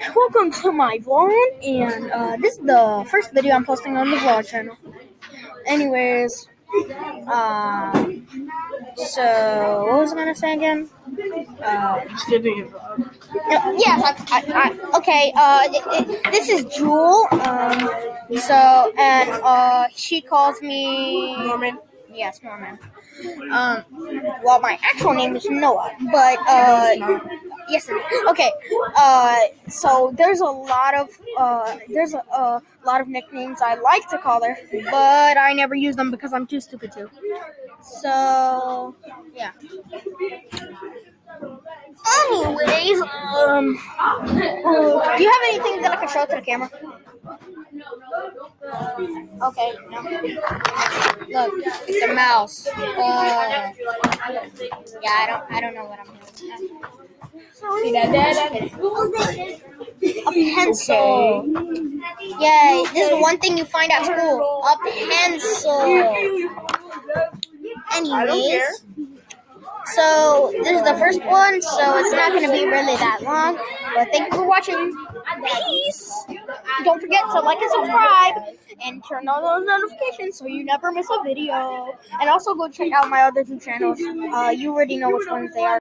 Welcome to my vlog, and uh, this is the first video I'm posting on the vlog channel. Anyways, uh, so what was I gonna say again? Uh, no, yes, I, I, I, okay. Uh, it, it, this is Jewel. Um, so and uh, she calls me Norman. Yes, Norman. Um, well, my actual name is Noah, but uh, yes, okay. Uh, so there's a lot of uh, there's a, a lot of nicknames I like to call her, but I never use them because I'm too stupid to. So yeah. Anyways, um, do you have anything that I can show to the camera? Okay, no. Look, it's a mouse. Uh, yeah, I don't, I don't know what I'm doing. A pencil. Yay! This is one thing you find at school. A pencil. Anyways, so this is the first one, so it's not going to be really that long. But thank you for watching. Peace. Don't forget to like and subscribe and turn on those notifications so you never miss a video. And also go check out my other two channels. Uh, you already know which ones they are.